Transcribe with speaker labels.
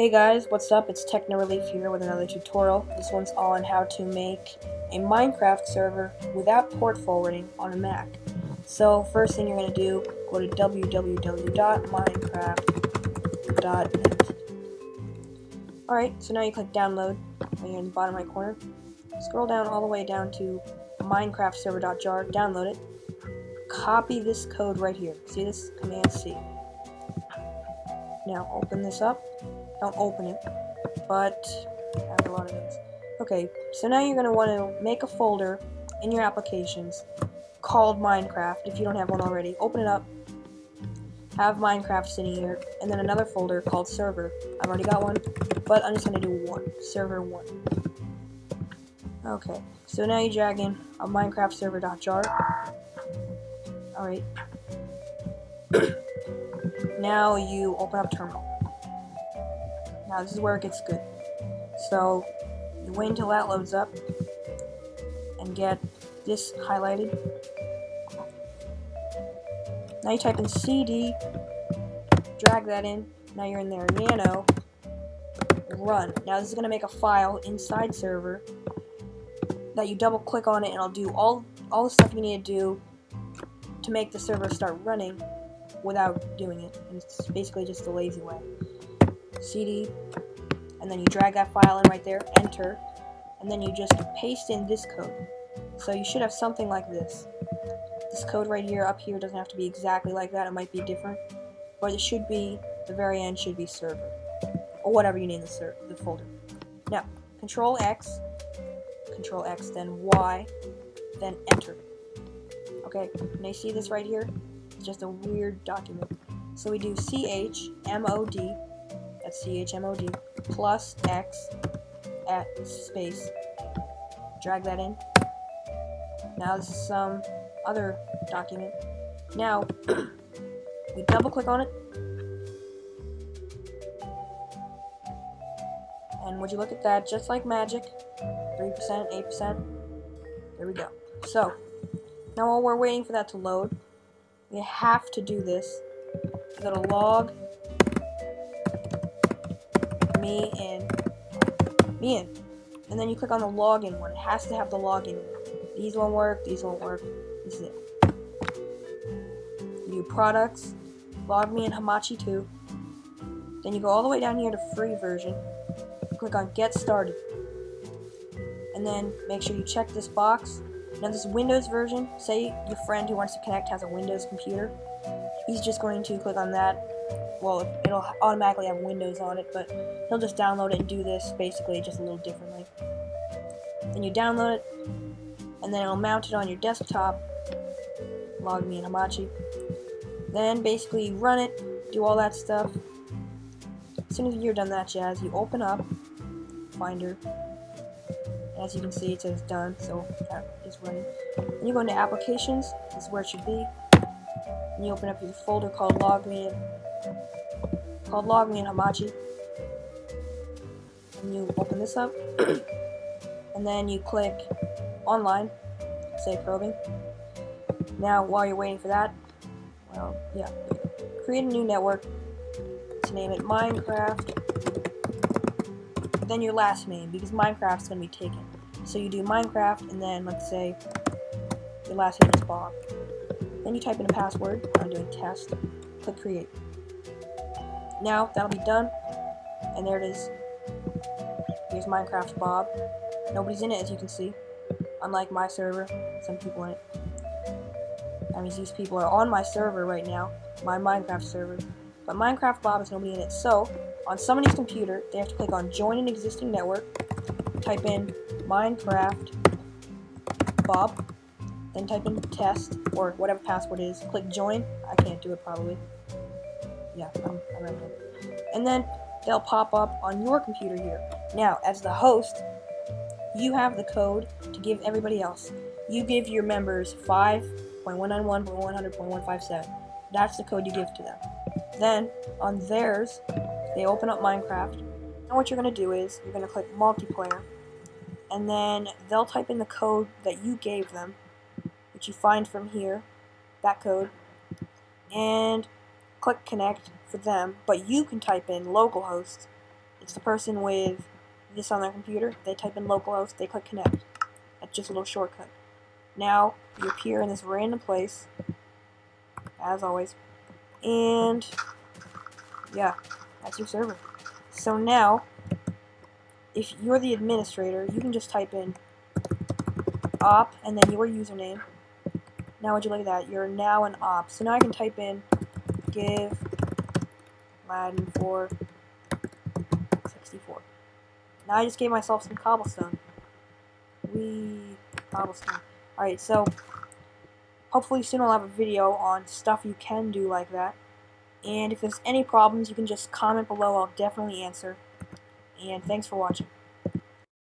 Speaker 1: Hey guys, what's up? It's TechnoRelief here with another tutorial. This one's all on how to make a Minecraft server without port forwarding on a Mac. So first thing you're going to do, go to www.minecraft.net. Alright, so now you click download right in the bottom right corner. Scroll down all the way down to minecraftserver.jar, download it. Copy this code right here. See this? Command C. Now open this up don't open it, but have a lot of. Okay, so now you're going to want to make a folder in your applications called Minecraft, if you don't have one already. Open it up, have Minecraft sitting here, and then another folder called Server. I've already got one, but I'm just going to do one, Server 1. Okay, so now you drag in a Minecraft server.jar. Alright. now you open up Terminal. Now this is where it gets good. So you wait until that loads up and get this highlighted. Now you type in CD, drag that in, now you're in there, nano, run. Now this is going to make a file inside server that you double click on it and it'll do all, all the stuff you need to do to make the server start running without doing it. And it's basically just a lazy way. CD, and then you drag that file in right there, enter, and then you just paste in this code. So you should have something like this. This code right here, up here, doesn't have to be exactly like that, it might be different, but it should be, the very end should be server, or whatever you name the, the folder. Now, Control X, Control X, then Y, then enter. Okay, now you see this right here? It's just a weird document. So we do CHMOD that's CHMOD, plus X at space. Drag that in. Now this is some other document. Now, we double click on it. And would you look at that, just like magic, 3%, 8%, there we go. So, now while we're waiting for that to load, we have to do this. Go to log me and me in. And then you click on the login one. It has to have the login These won't work, these won't work. This is it. Do products, log me in Hamachi 2. Then you go all the way down here to free version. Click on get started. And then make sure you check this box. Now this Windows version, say your friend who wants to connect has a Windows computer. He's just going to click on that well, it'll automatically have Windows on it, but he'll just download it and do this basically just a little differently. Then you download it, and then it'll mount it on your desktop, log me in Hamachi. Then basically you run it, do all that stuff. As soon as you're done that jazz, you open up Finder. As you can see, it says done, so that is running. Then you go into Applications, this is where it should be. And you open up your folder called Log Me In called Log Me in Hamachi. And you open this up, and then you click Online, say probing. Now, while you're waiting for that, well, yeah, create a new network. Let's name it Minecraft. Then your last name, because Minecraft's going to be taken. So you do Minecraft, and then let's say your last name is Bob. Then you type in a password. I'm doing test. Click create. Now, that'll be done. And there it is. Here's Minecraft Bob. Nobody's in it, as you can see. Unlike my server, some people in it. That means these people are on my server right now, my Minecraft server. But Minecraft Bob is nobody in it. So, on somebody's computer, they have to click on Join an Existing Network, type in Minecraft Bob, then type in test, or whatever password is, click Join. I can't do it probably yeah, I'm, I remember. And then they'll pop up on your computer here. Now, as the host, you have the code to give everybody else. You give your members 5.191.100.157. That's the code you give to them. Then, on theirs, they open up Minecraft. And what you're going to do is, you're going to click multiplayer. And then they'll type in the code that you gave them, which you find from here, that code. And click connect for them, but you can type in localhost It's the person with this on their computer. They type in localhost, they click connect. That's just a little shortcut. Now, you appear in this random place, as always, and yeah, that's your server. So now, if you're the administrator, you can just type in op and then your username. Now would you look at that? You're now an op. So now I can type in give Latin for 64. Now I just gave myself some cobblestone. We cobblestone. Alright, so hopefully soon I'll have a video on stuff you can do like that. And if there's any problems, you can just comment below. I'll definitely answer. And thanks for watching.